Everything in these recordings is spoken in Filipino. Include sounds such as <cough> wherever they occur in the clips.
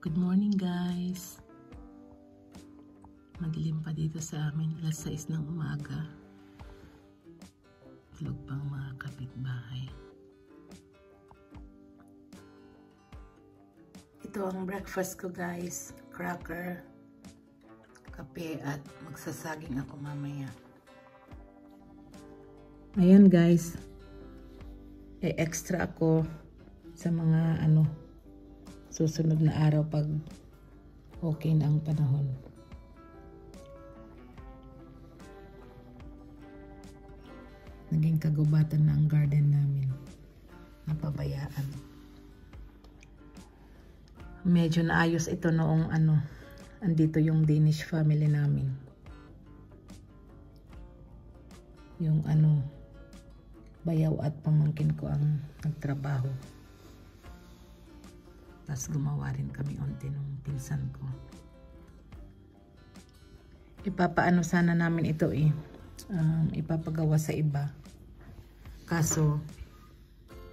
Good morning guys! Madilim pa dito sa amin, alas 6 ng umaga. Tulog pang mga kapitbahay. Ito ang breakfast ko guys. Cracker, kape at magsasaging ako mamaya. Ayan guys. E-extra ako sa mga ano susunod na araw pag okay na ang panahon. Naging kagubatan na ang garden namin. Napabayaan. Medyo naayos ito noong ano, andito yung Danish family namin. Yung ano, bayaw at pamangkin ko ang nagtrabaho. Tapos gumawa rin kami onti nung pinsan ko. Ipapaano sana namin ito eh. Um, ipapagawa sa iba. Kaso,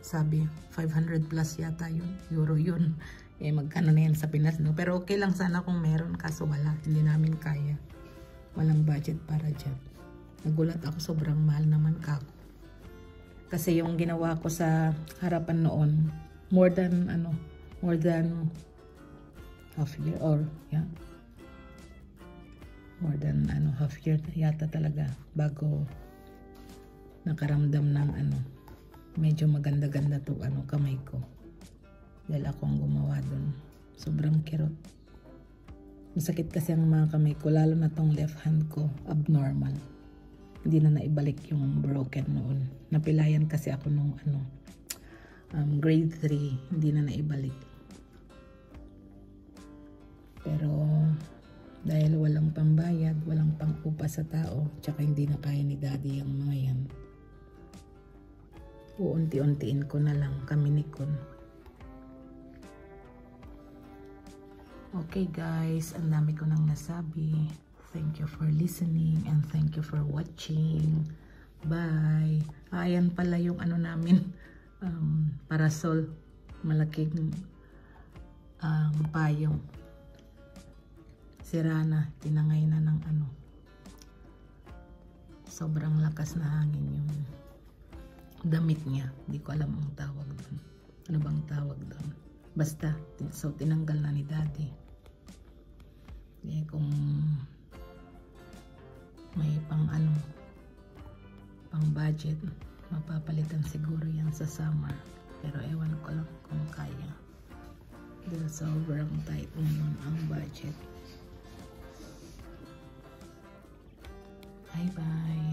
sabi, 500 plus yata yun. Euro yun. <laughs> Eh, magkano na yan sa Pinas, no? Pero okay lang sana kung meron. Kaso wala. Hindi namin kaya. Walang budget para dyan. Nagulat ako. Sobrang mahal naman kako. Kasi yung ginawa ko sa harapan noon, more than, ano, more than half year or yeah. More than ano half year yata talaga bago nakaramdam ng ano medyo maganda-ganda to ano kamay ko. Dahil ako ang gumawa dun. Sobrang kirot. Masakit kasi ang mga kamay ko lalo na tong left hand ko abnormal. Hindi na naibalik yung broken noon. Napilayan kasi ako nung ano um, grade 3 hindi na naibalik pero dahil walang pambayad walang pang-upa sa tao tsaka hindi na kaya ni daddy yung mga yan uunti-untiin ko na lang kami ni Kun. Okay guys ang dami ko nang nasabi. Thank you for listening and thank you for watching. Bye. Ayan pala yung ano namin um, parasol. Malaking um, payong sira na tinangay na ng ano. Sobrang lakas na hangin yung damit niya hindi ko alam ang tawag doon ano bang tawag doon basta so tinanggal na ni daddy. Eh kung may pang ano pang budget mapapalitan siguro yan sa summer. Pero ewan ko lang kung kaya. Dahil sobrang tight ngayon ang budget Bye bye.